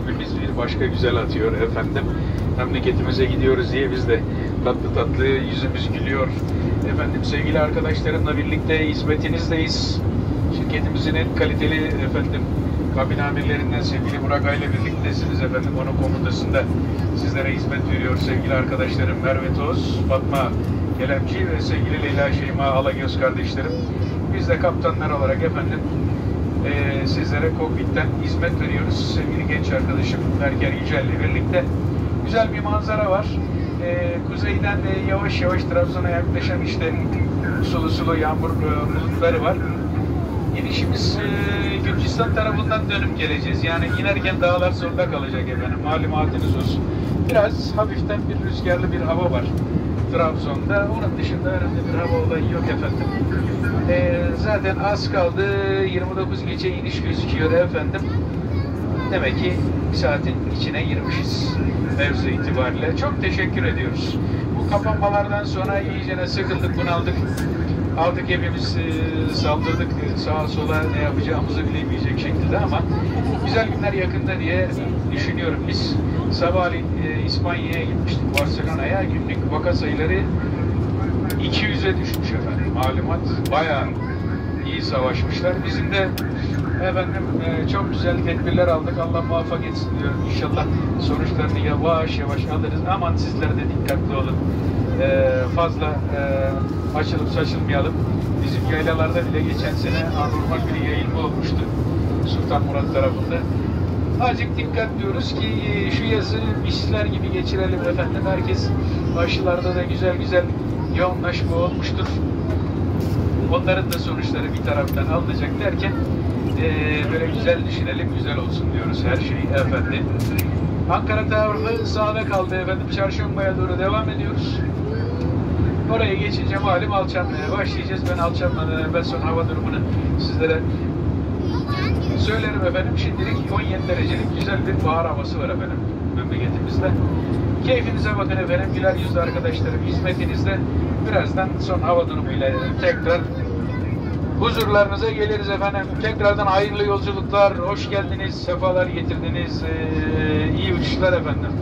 Kalbimiz bir başka güzel atıyor efendim. Memleketimize gidiyoruz diye biz de tatlı tatlı yüzümüz gülüyor. Efendim sevgili arkadaşlarımla birlikte hizmetinizdeyiz. Şirketimizin en kaliteli efendim kabin amirlerinden sevgili Burak Ay'la birliktesiniz efendim. Onun komutasında sizlere hizmet veriyor sevgili arkadaşlarım Merve Toz, Fatma Kelemci ve sevgili Leyla Şeyma Alagöz kardeşlerim. Biz de kaptanlar olarak efendim e, sizlere kokpitten hizmet veriyoruz. Sevgili genç arkadaşım Berker ile birlikte. Güzel bir manzara var. E, kuzeyden de yavaş yavaş Trabzon'a yaklaşan işte sulu sulu yağmur e, bulutları var. İnişimiz e, Gürcistan tarafından dönüp geleceğiz. Yani inerken dağlar zorunda kalacak efendim. Malumatınız olsun. Biraz hafiften bir rüzgarlı bir hava var Trabzon'da. Onun dışında herhangi bir hava olayı yok efendim. E, zaten az kaldı. 29 gece iniş gözüküyor efendim. Demek ki bir saatin içine girmişiz mevzu itibariyle. Çok teşekkür ediyoruz. Bu kapanmalardan sonra iyicene sıkıldık, bunaldık. Aldık hepimiz e, saldırdık sağa sola ne yapacağımızı bilemeyecek şekilde ama güzel günler yakında diye düşünüyorum. Biz sabahleyin e, İspanya'ya gitmiştik, Barcelona'ya. Günlük vaka sayıları 200'e düşmüş efendim. Malumat bayağı iyi savaşmışlar. Bizim de efendim e, çok güzel tedbirler aldık. Allah muvaffak etsin diyorum. İnşallah sonuçlarını yavaş yavaş alırız. Aman sizler de dikkatli olun. E, fazla e, açılıp saçılmayalım. Bizim yaylalarda bile geçen sene anormal bir yayılma olmuştu. Sultan Murat tarafında. Azıcık dikkat diyoruz ki e, şu yazı misler gibi geçirelim efendim. Herkes aşılarda da güzel güzel yoğunlaşma olmuştur. Onların da sonuçları bir taraftan alınacak derken eee, böyle güzel düşünelim, güzel olsun diyoruz her şey efendim. Ankara tarafı sağda kaldı efendim. Çarşambaya doğru devam ediyoruz. Oraya geçince malum alçalmaya başlayacağız. Ben alçalmadan evvel son hava durumunu sizlere söylerim efendim. Şimdilik 17 derecelik güzel bir bahar havası var efendim memleketimizde. Keyfinize bakın efendim. Güler yüzlü arkadaşlarım hizmetinizde. Birazdan son hava durumuyla tekrar huzurlarınıza geliriz efendim. Tekrardan hayırlı yolculuklar. Hoş geldiniz. Sefalar getirdiniz. Ee, iyi uçuşlar efendim.